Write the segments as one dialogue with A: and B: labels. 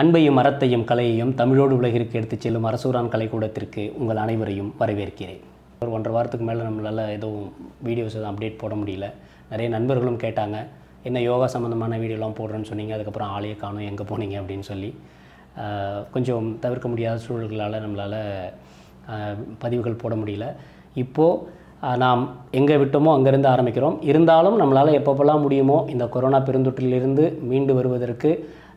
A: அன்பையும் அறத்தையும் கலையையும் தமிழோடு உலகிற்கு எடுத்துச் செல்லும் அரசூரான் கலைக்கூடத்திற்கு உங்கள் அனைவரையும் வரவேற்கிறேன். ஒரு ஒன்றரை வாரத்துக்கு மேலே நம்மளால் எதுவும் வீடியோஸ் எதுவும் அப்டேட் போட முடியல. நிறைய நண்பர்களும் கேட்டாங்க என்ன யோகா சம்மந்தமான வீடியோலாம் போடுறேன்னு சொன்னீங்க அதுக்கப்புறம் ஆளையே காணும் எங்கே போனீங்க? அப்படின்னு சொல்லி. கொஞ்சம் தவிர்க்க முடியாத சூழல்களால் நம்மளால் பதிவுகள் போட முடியல. இப்போது நாம் எங்கே விட்டோமோ அங்கேருந்து ஆரம்பிக்கிறோம். இருந்தாலும் நம்மளால் எப்பப்போல்லாம் முடியுமோ இந்த கொரோனா பெருந்தொற்றிலிருந்து மீண்டு வருவதற்கு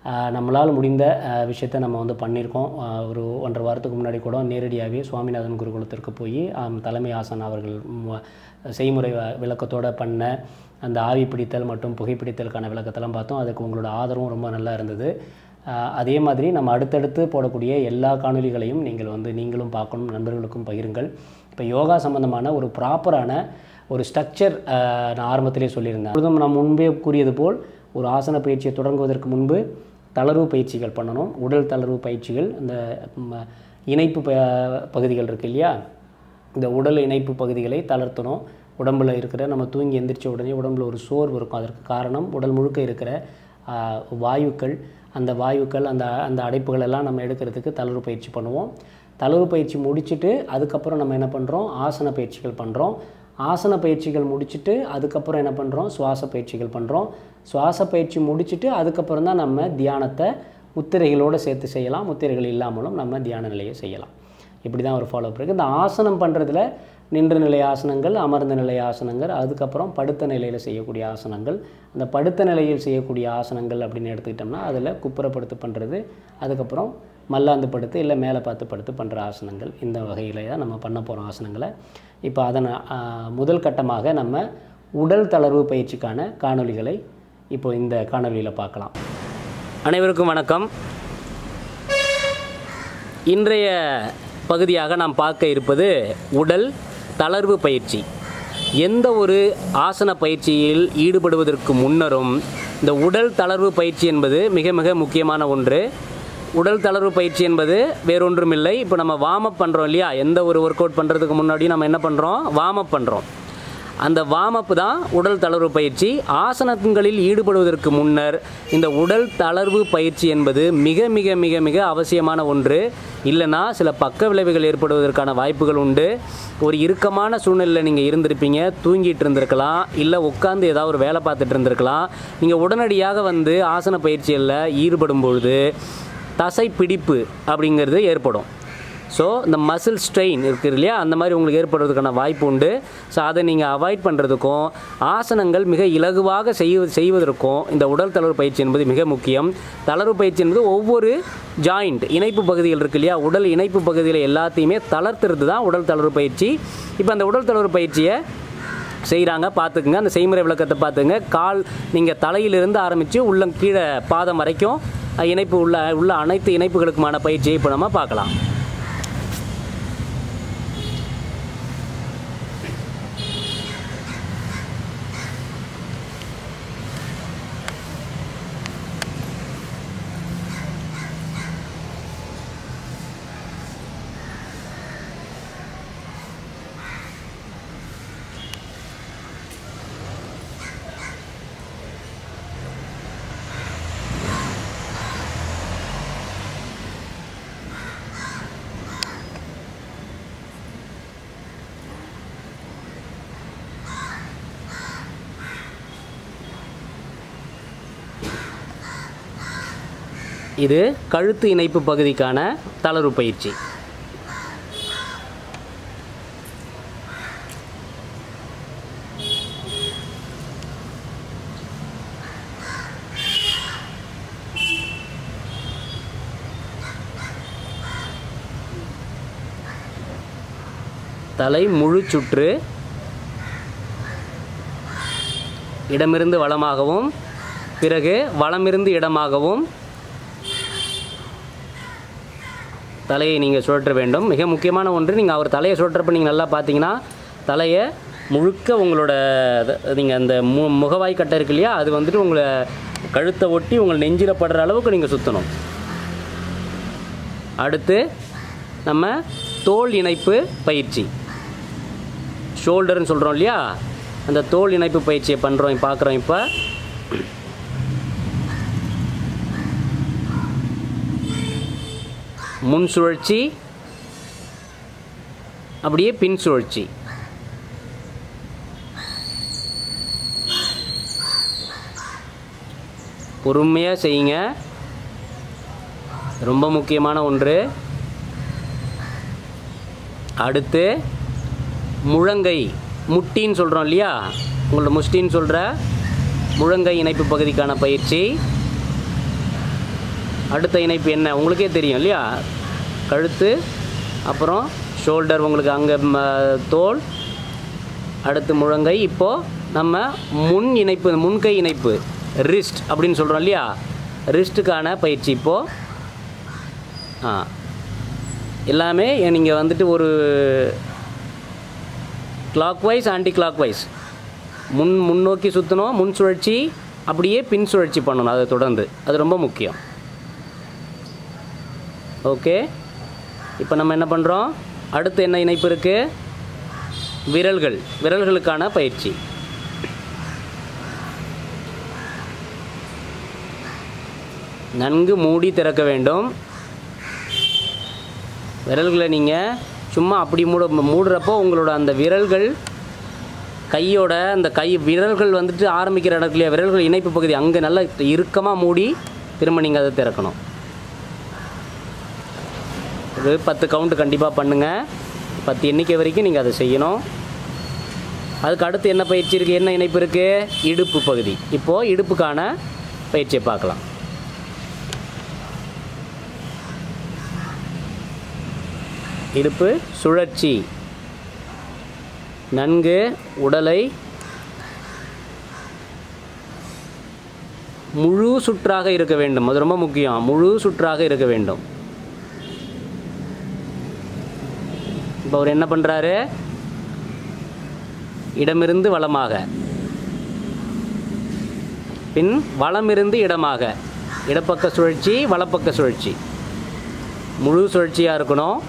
A: நம்மளால் முடிந்த விஷயத்த நம்ம வந்து பண்ணியிருக்கோம். ஒரு ஒன்றரை வாரத்துக்கு முன்னாடி கூட நேரடியாகவே சுவாமிநாதன் குருகுலத்திற்கு போய் தலைமை ஆசன் அவர்கள் செய்முறை வ- பண்ண அந்த ஆவி பிடித்தல் மற்றும் புகைப்பிடித்தலுக்கான விளக்கத்தெல்லாம் பார்த்தோம். அதுக்கு உங்களோட ஆதரவும் ரொம்ப நல்லா இருந்தது. அதே மாதிரி நம்ம அடுத்தடுத்து போடக்கூடிய எல்லா காணொளிகளையும் நீங்கள் வந்து நீங்களும் பார்க்கணும் நண்பர்களுக்கும் பகிருங்கள். இப்போ யோகா சம்பந்தமான ஒரு ப்ராப்பரான ஒரு ஸ்ட்ரக்சர் நான் ஆரம்பத்திலே சொல்லியிருந்தேன். நான் முன்பே கூறியது போல் ஒரு ஆசன பயிற்சியை தொடங்குவதற்கு முன்பு தளர்வு பயிற்சிகள் பண்ணணும். உடல் தளர்வு பயிற்சிகள் இந்த இணைப்பு ப பகுதிகள் இருக்கு இல்லையா? இந்த உடல் இணைப்பு பகுதிகளை தளர்த்தணும். உடம்பில் இருக்கிற நம்ம தூங்கி எந்திரிச்ச உடனே உடம்புல ஒரு சோர்வு இருக்கும். அதற்கு காரணம் உடல் முழுக்க இருக்கிற வாயுக்கள். அந்த வாயுக்கள் அந்த அந்த அடைப்புகள் எல்லாம் நம்ம எடுக்கிறதுக்கு தளர்வு பயிற்சி பண்ணுவோம். தளர்வு பயிற்சி முடிச்சுட்டு அதுக்கப்புறம் நம்ம என்ன பண்ணுறோம் ஆசன பயிற்சிகள் பண்ணுறோம் ஆசன பயிற்சிகள் முடிச்சுட்டு அதுக்கப்புறம் என்ன பண்ணுறோம் சுவாச பயிற்சிகள் பண்ணுறோம் சுவாச பயிற்சி முடிச்சுட்டு அதுக்கப்புறம் தான் நம்ம தியானத்தை முத்திரைகளோடு சேர்த்து செய்யலாம். முத்திரைகள் இல்லாமலும் நம்ம தியான நிலையை செய்யலாம். இப்படி தான் ஒரு ஃபாலோ இருக்குது இந்த ஆசனம் பண்ணுறதுல நின்ற நிலை ஆசனங்கள் அமர்ந்த நிலை ஆசனங்கள் அதுக்கப்புறம் படுத்த நிலையில் செய்யக்கூடிய ஆசனங்கள். அந்த படுத்த நிலையில் செய்யக்கூடிய ஆசனங்கள் அப்படின்னு எடுத்துக்கிட்டோம்னா அதில் குப்புறப்படுத்து பண்ணுறது அதுக்கப்புறம் மல்லாந்து படுத்து இல்லை மேலே பார்த்து படுத்து பண்ணுற ஆசனங்கள். இந்த வகையில் தான் நம்ம பண்ண போகிறோம் ஆசனங்களை. இப்போ அதன் முதல் கட்டமாக நம்ம உடல் தளர்வு பயிற்சிக்கான காணொளிகளை இப்போ இந்த காணொளியில் பார்க்கலாம். அனைவருக்கும் வணக்கம். இன்றைய பகுதியாக நாம் பார்க்க இருப்பது உடல் தளர்வு பயிற்சி. எந்த ஒரு ஆசன பயிற்சியில் ஈடுபடுவதற்கு முன்னரும் இந்த உடல் தளர்வு பயிற்சி என்பது மிக மிக முக்கியமான ஒன்று. உடல் தளர்வு பயிற்சி என்பது வேறொன்றும் இல்லை இப்போ நம்ம வார்ம் அப் பண்ணுறோம் இல்லையா? எந்த ஒரு ஒர்க் அவுட் பண்ணுறதுக்கு முன்னாடி நம்ம என்ன பண்ணுறோம் வார்ம் அப் பண்ணுறோம் அந்த வார்ம் அப் தான் உடல் தளர்வு பயிற்சி. ஆசனங்களில் ஈடுபடுவதற்கு முன்னர் இந்த உடல் தளர்வு பயிற்சி என்பது மிக மிக மிக மிக அவசியமான ஒன்று. இல்லைன்னா சில பக்க விளைவுகள் ஏற்படுவதற்கான வாய்ப்புகள் உண்டு. ஒரு இறுக்கமான சூழ்நிலையில் நீங்கள் இருந்திருப்பீங்க. தூங்கிட்டு இருந்திருக்கலாம். இல்லை உட்காந்து ஏதாவது ஒரு வேலை பார்த்துட்டு இருந்திருக்கலாம். நீங்கள் உடனடியாக வந்து ஆசன பயிற்சியில் ஈடுபடும் பொழுது தசை பிடிப்பு அப்படிங்கிறது ஏற்படும். ஸோ இந்த மசில் ஸ்ட்ரெயின் இருக்குது இல்லையா? அந்த மாதிரி உங்களுக்கு ஏற்படுறதுக்கான வாய்ப்பு உண்டு. ஸோ அதை நீங்கள் அவாய்ட் பண்ணுறதுக்கும் ஆசனங்கள் மிக இலகுவாக செய்வ செய்வதற்கும் இந்த உடல் தளர்வு பயிற்சி என்பது மிக முக்கியம். தளர்வு பயிற்சி என்பது ஒவ்வொரு ஜாயிண்ட் இணைப்பு பகுதிகள் இருக்கு இல்லையா? உடல் இணைப்பு பகுதியில் எல்லாத்தையுமே தளர்த்துறது தான் உடல் தளர்வு பயிற்சி. இப்போ அந்த உடல் தளர்வு பயிற்சியை செய்கிறாங்க பார்த்துக்குங்க அந்த செய்முறை விளக்கத்தை பார்த்துங்க கால் நீங்கள் தலையிலிருந்து ஆரம்பித்து உள்ளம் கீழே பாதம் வரைக்கும் இணைப்பு உள்ள உள்ள அனைத்து இணைப்புகளுக்குமான பயிற்சியை இப்போ நம்ம பார்க்கலாம். இது கழுத்து இணைப்பு பகுதிக்கான தளர்வு பயிற்சி. தலை முழு சுற்று இடமிருந்து வளமாகவும் பிறகு வளமிருந்து இடமாகவும் தலையை நீங்கள் சுழற்ற வேண்டும். மிக முக்கியமான ஒன்று நீங்கள் அவர் தலையை சுழற்றப்ப நீங்கள் நல்லா பார்த்தீங்கன்னா தலையை முழுக்க உங்களோட நீங்கள் அந்த மு முகவாய் கட்டை இருக்கு இல்லையா அது வந்துட்டு உங்களை கழுத்தை ஒட்டி உங்கள் நெஞ்சில் படுற அளவுக்கு நீங்கள் சுற்றணும் அடுத்து நம்ம தோல் இணைப்பு பயிற்சி. ஷோல்டர்னு சொல்கிறோம் இல்லையா அந்த தோல் இணைப்பு பயிற்சியை பண்ணுறோம் பார்க்குறோம் இப்போ. முன் சுழற்சி அப்படியே பின் சுழற்சி. பொறுமையாக செய்யுங்க. ரொம்ப முக்கியமான ஒன்று. அடுத்து முழங்கை முட்டின்னு சொல்கிறோம் இல்லையா? உங்களோட முஷ்டின்னு சொல்கிற முழங்கை இணைப்பு பகுதிக்கான பயிற்சி. அடுத்த இணைப்பு என்ன? உங்களுக்கே தெரியும் இல்லையா? கழுத்து அப்புறம் ஷோல்டர் உங்களுக்கு அங்கே தோல் அடுத்து முழங்கை. இப்போது நம்ம முன் இணைப்பு முன்கை இணைப்பு ரிஸ்ட் அப்படின்னு சொல்கிறோம் இல்லையா? ரிஸ்ட்டுக்கான பயிற்சி. இப்போது ஆ எல்லாமே நீங்கள் வந்துட்டு ஒரு clockwise anticlockwise முன் முன்னோக்கி சுற்றணும் முன் சுழற்சி அப்படியே பின் சுழற்சி பண்ணணும் அதை தொடர்ந்து. அது ரொம்ப முக்கியம். ஓகே? இப்போ நம்ம என்ன பண்ணுறோம் அடுத்து என்ன இணைப்பு இருக்குது விரல்கள். விரல்களுக்கான பயிற்சி. நன்கு மூடி திறக்க வேண்டும். விரல்களை நீங்கள் சும்மா அப்படி மூட மூடுறப்போ உங்களோட அந்த விரல்கள் கையோட அந்த கை விரல்கள் வந்துட்டு ஆரம்பிக்கிற இடத்துலையே விரல்கள் இணைப்பு பகுதி அங்கே நல்லா இறுக்கமாக மூடி திரும்ப நீங்கள் அதை திறக்கணும். இது பத்து கவுண்ட் கண்டிப்பாக பண்ணுங்கள் பத்து எண்ணிக்கை வரைக்கும் நீங்கள் அதை செய்யணும். அதுக்கு அடுத்து என்ன பயிற்சி இருக்குது என்ன இணைப்பு இருக்குது இடுப்பு பகுதி. இப்போது இடுப்புக்கான பயிற்சியை பார்க்கலாம். இடுப்பு சுழற்சி. நன்கு உடலை முழு சுற்றாக இருக்க வேண்டும். அது ரொம்ப முக்கியம். முழு சுற்றாக இருக்க வேண்டும். இப்போ அவர் என்ன பண்ணுறாரு இடமிருந்து வளமாக. பின் வளமிருந்து இடமாக. இடப்பக்க சுழற்சி வலப்பக்க சுழற்சி. முழு சுழற்சியாக இருக்கணும்.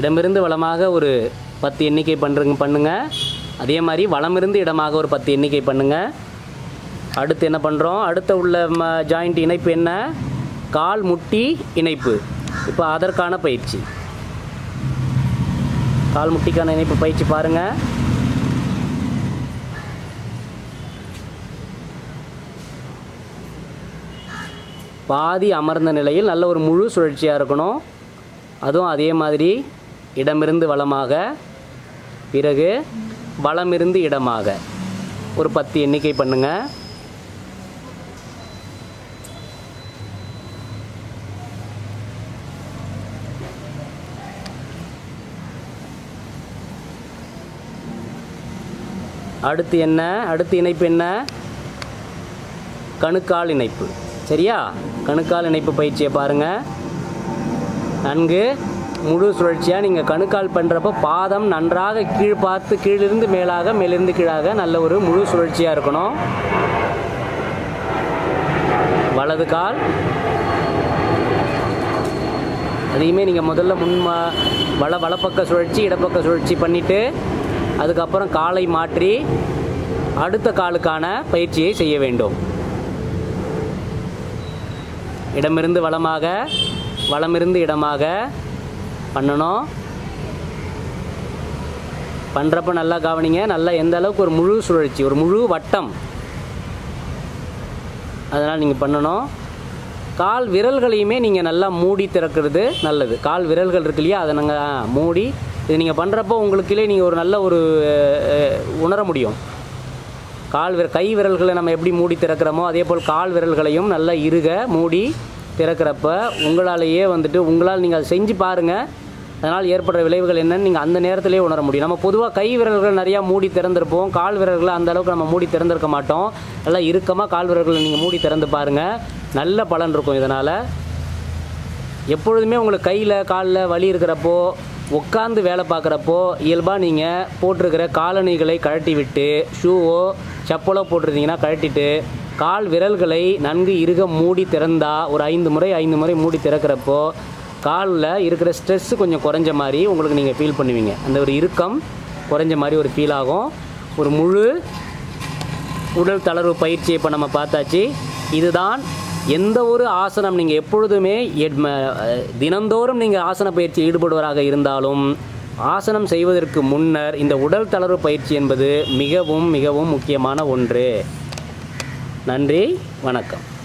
A: இடமிருந்து வளமாக ஒரு பத்து எண்ணிக்கை பண்ணுறங்க பண்ணுங்கள் அதே மாதிரி வளமிருந்து இடமாக ஒரு பத்து எண்ணிக்கை பண்ணுங்கள் அடுத்து என்ன பண்ணுறோம் அடுத்த உள்ள ம ஜாயிண்ட் இணைப்பு என்ன? கால் முட்டி இணைப்பு. இப்போ அதற்கான பயிற்சி. கால் முட்டிக்கான இணைப்பு பயிற்சி பாருங்கள் பாதி அமர்ந்த நிலையில் நல்ல ஒரு முழு சுழற்சியாக இருக்கணும். அதுவும் அதே மாதிரி இடமிருந்து வளமாக பிறகு வளமிருந்து இடமாக. ஒரு பத்து எண்ணிக்கை பண்ணுங்க. அடுத்து என்ன? அடுத்து இணைப்பு என்ன? கணுக்கால் இணைப்பு. சரியா? கணுக்கால் இணைப்பு பயிற்சியை பாருங்கள் நன்கு முழு சுழற்சியாக நீங்கள் கணுக்கால் பண்ணுறப்போ பாதம் நன்றாக கீழ் பார்த்து கீழிருந்து மேலாக மேலிருந்து கீழாக நல்ல ஒரு முழு சுழற்சியாக இருக்கணும். வலது கால். அதையுமே நீங்கள் முதல்ல முன் மா- வல வலப்பக்க சுழற்சி இடப்பக்க சுழற்சி பண்ணிவிட்டு அதுக்கப்புறம் காலை மாற்றி அடுத்த காலுக்கான பயிற்சியை செய்ய வேண்டும். இடமிருந்து வளமாக வளமிருந்து இடமாக பண்ணணும். பண்ணுறப்ப நல்லா கவனிங்க. நல்லா எந்த அளவுக்கு ஒரு முழு சுழற்சி ஒரு முழு வட்டம் அதனால் நீங்கள் பண்ணணும். கால் விரல்களையுமே நீங்கள் நல்லா மூடி திறக்கிறது நல்லது. கால் விரல்கள் இருக்கு இல்லையா? அதை நாங்கள் மூடி இது நீங்கள் பண்ணுறப்போ உங்களுக்குள்ளே நீங்கள் ஒரு நல்ல ஒரு உணர முடியும். கால் விர கை விரல்களை நம்ம எப்படி மூடி திறக்கிறோமோ அதே போல் கால் விரல்களையும் நல்லா இறுக மூடி திறக்கிறப்ப உங்களாலேயே வந்துட்டு உங்களால் நீங்கள் அதை செஞ்சு பாருங்கள் அதனால் ஏற்படுற விளைவுகள் என்னன்னு நீங்கள் அந்த நேரத்திலே உணர முடியும். நம்ம பொதுவாக கை விரல்கள் நிறையா மூடி திறந்திருப்போம். கால் விரல்களை அந்த அளவுக்கு நம்ம மூடி திறந்திருக்க மாட்டோம். நல்லா இறுக்கமாக கால் விரல்களை நீங்கள் மூடி திறந்து பாருங்கள் நல்ல பலன் இருக்கும் இதனால். எப்பொழுதுமே உங்களுக்கு கையில் காலில் வலி இருக்கிறப்போ உட்காந்து வேலை பார்க்குறப்போ இயல்பாக நீங்கள் போட்டிருக்கிற காலணிகளை கழட்டி விட்டு ஷூவோ செப்பலோ போட்டிருந்தீங்கன்னா கழட்டிட்டு கால் விரல்களை நன்கு இறுக மூடி திறந்தா ஒரு ஐந்து முறை ஐந்து முறை மூடி திறக்கிறப்போ காலில் இருக்கிற ஸ்ட்ரெஸ்ஸு கொஞ்சம் குறைஞ்ச மாதிரி உங்களுக்கு நீங்கள் ஃபீல் பண்ணுவீங்க. அந்த ஒரு இறுக்கம் குறைஞ்ச மாதிரி ஒரு ஃபீல் ஆகும். ஒரு முழு உடல் தளர்வு பயிற்சியை இப்போ நம்ம பார்த்தாச்சு. இதுதான் எந்த ஒரு ஆசனம் நீங்கள் எப்பொழுதுமே எட்- ம- தினந்தோறும் நீங்கள் ஆசன பயிற்சி ஈடுபடுவராக இருந்தாலும் ஆசனம் செய்வதற்கு முன்னர் இந்த உடல் தளர்வு பயிற்சி என்பது மிகவும் மிகவும் முக்கியமான ஒன்று. நன்றி வணக்கம்.